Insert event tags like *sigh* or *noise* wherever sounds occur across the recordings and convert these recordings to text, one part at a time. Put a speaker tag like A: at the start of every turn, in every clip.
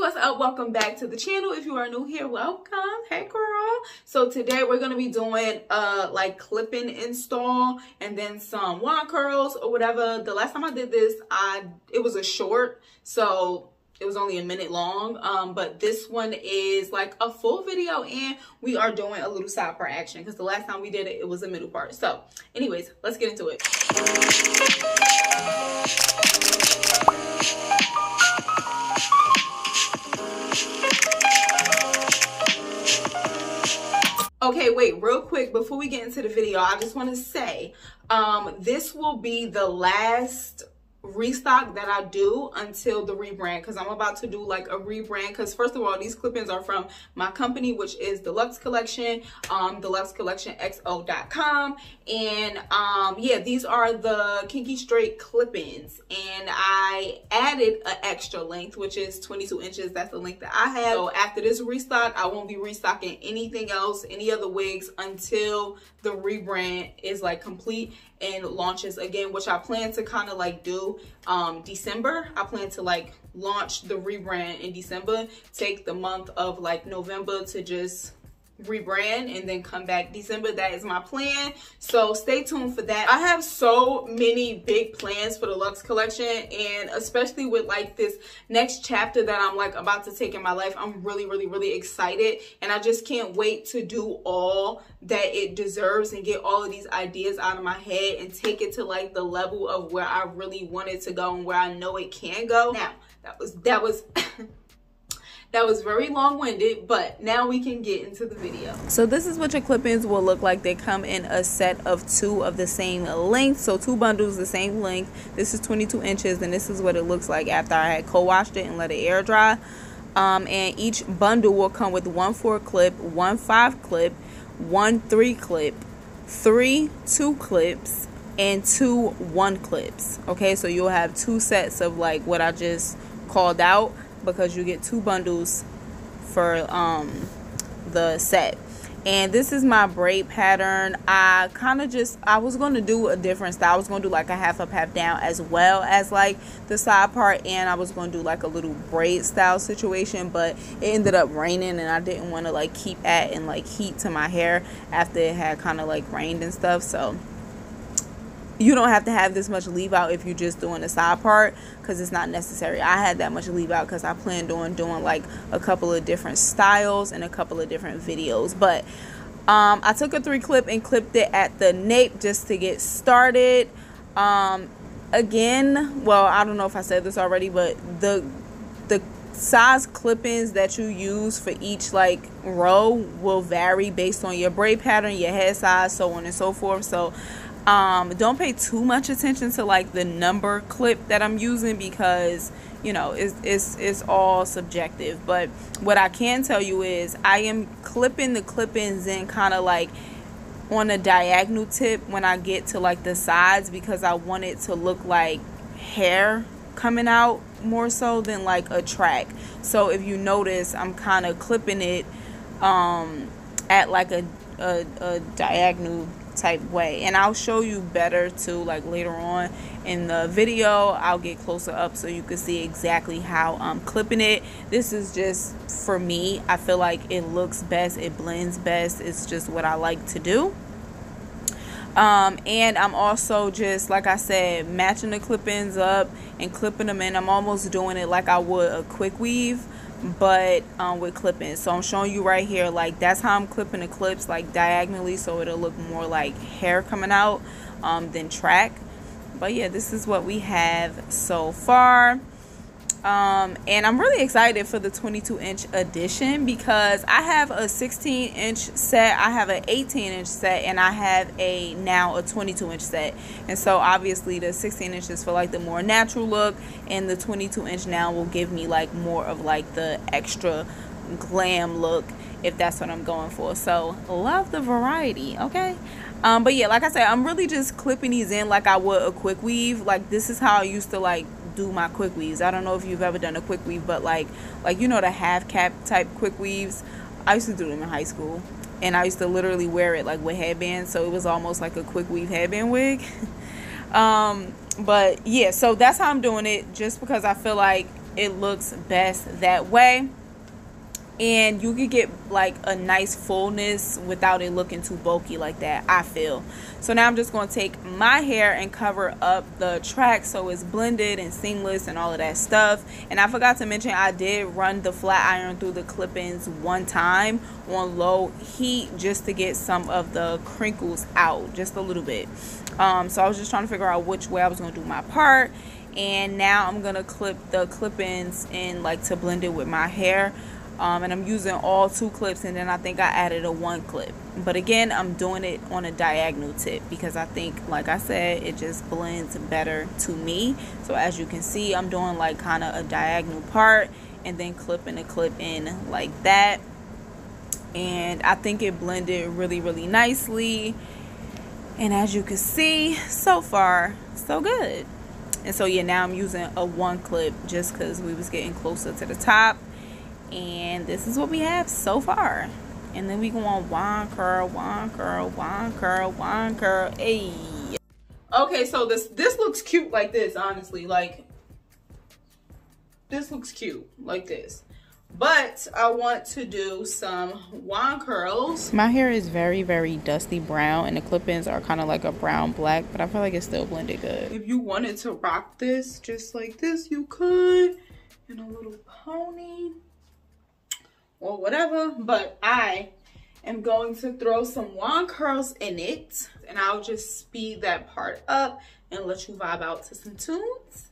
A: what's up welcome back to the channel. If you are new here welcome. Hey girl. So today we're gonna be doing uh like clip-in install and then some wand curls or whatever. The last time i did this i it was a short so it was only a minute long. Um but this one is like a full video and we are doing a little side part action because the last time we did it it was a middle part. So anyways let's get into it Okay, wait, real quick before we get into the video, I just want to say um, this will be the last restock that I do until the rebrand because I'm about to do like a rebrand because first of all these clip-ins are from my company which is the Luxe Collection um the Luxe Collection XO.com and um yeah these are the kinky straight clip-ins and I added an extra length which is 22 inches that's the length that I have so after this restock I won't be restocking anything else any other wigs until the rebrand is like complete and launches again which I plan to kind of like do um, December. I plan to like launch the rebrand in December, take the month of like November to just rebrand and then come back December. That is my plan. So stay tuned for that. I have so many big plans for the Luxe collection and especially with like this next chapter that I'm like about to take in my life. I'm really, really, really excited and I just can't wait to do all that it deserves and get all of these ideas out of my head and take it to like the level of where I really want it to go and where I know it can go. Now, that was, that was *laughs* that was very long-winded but now we can get into the video. So this is what your clip-ins will look like. They come in a set of two of the same length. So two bundles the same length. This is 22 inches and this is what it looks like after i had co-washed it and let it air dry. Um, and each bundle will come with one four clip one five clip one three clip three two clips and two one clips. Okay so you'll have two sets of like what i just called out because you get two bundles for um, the set. And this is my braid pattern. I kind of just i was going to do a different style. I was going to do like a half up half down as well as like the side part and i was going to do like a little braid style situation but it ended up raining and i didn't want to like keep adding like heat to my hair after it had kind of like rained and stuff so you don't have to have this much leave out if you're just doing the side part because it's not necessary. I had that much leave out because i planned on doing like a couple of different styles and a couple of different videos. But um, i took a three clip and clipped it at the nape just to get started. Um, again well i don't know if i said this already but the the size clip-ins that you use for each like row will vary based on your braid pattern your head size so on and so forth. So um, don't pay too much attention to like the number clip that I'm using because you know it's, it's it's all subjective. But what I can tell you is I am clipping the clip-ins in kind of like on a diagonal tip when I get to like the sides because I want it to look like hair coming out more so than like a track. So if you notice I'm kind of clipping it um, at like a, a, a diagonal type way. And I'll show you better too like later on in the video. I'll get closer up so you can see exactly how I'm clipping it. This is just for me I feel like it looks best. It blends best. It's just what I like to do. Um, and I'm also just like I said matching the clip-ins up and clipping them in. I'm almost doing it like I would a quick weave but um, with clipping so I'm showing you right here like that's how I'm clipping the clips like diagonally so it'll look more like hair coming out um, than track. But yeah this is what we have so far um, and I'm really excited for the 22 inch edition because I have a 16 inch set I have an 18 inch set and I have a now a 22 inch set. And so obviously the 16 inches for like the more natural look and the 22 inch now will give me like more of like the extra glam look if that's what I'm going for. So love the variety okay? Um, but yeah like I said I'm really just clipping these in like I would a quick weave. Like this is how I used to like do my quick weaves. I don't know if you've ever done a quick weave, but like like you know the half cap type quick weaves. I used to do them in high school, and I used to literally wear it like with headbands, so it was almost like a quick weave headband wig. *laughs* um, but yeah, so that's how I'm doing it, just because I feel like it looks best that way and you could get like a nice fullness without it looking too bulky like that I feel. So now I'm just going to take my hair and cover up the track so it's blended and seamless and all of that stuff. And I forgot to mention I did run the flat iron through the clip-ins one time on low heat just to get some of the crinkles out just a little bit. Um, so I was just trying to figure out which way I was going to do my part. And now I'm gonna clip the clip-ins in like to blend it with my hair um, and I'm using all two clips and then I think I added a one clip. But again I'm doing it on a diagonal tip because I think like I said it just blends better to me. So as you can see I'm doing like kind of a diagonal part and then clipping a clip in like that. And I think it blended really really nicely. And as you can see so far so good. And so yeah now I'm using a one clip just because we was getting closer to the top and this is what we have so far. And then we go on one curl one curl one curl one curl hey okay so this this looks cute like this honestly. Like this looks cute like this. But I want to do some wand curls. My hair is very, very dusty brown and the clip-ins are kind of like a brown black, but I feel like it's still blended good. If you wanted to rock this just like this, you could in a little pony or whatever, but I am going to throw some wand curls in it and I'll just speed that part up and let you vibe out to some tunes.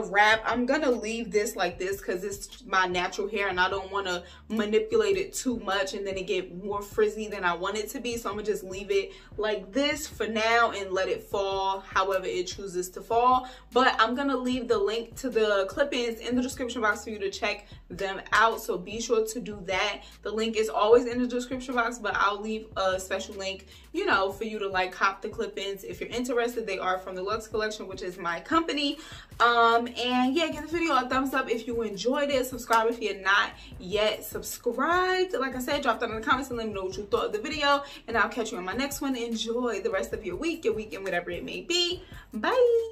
A: Wrap i'm gonna leave this like this because it's my natural hair and i don't want to manipulate it too much and then it get more frizzy than i want it to be. So i'm gonna just leave it like this for now and let it fall however it chooses to fall. But i'm gonna leave the link to the clip-ins in the description box for you to check them out. So be sure to do that. The link is always in the description box but i'll leave a special link you know for you to like cop the clip-ins if you're interested. They are from the Luxe collection which is my company. Um, and yeah, give the video a thumbs up if you enjoyed it. Subscribe if you're not yet subscribed. Like I said, drop down in the comments and let me know what you thought of the video. And I'll catch you on my next one. Enjoy the rest of your week, your weekend, whatever it may be. Bye.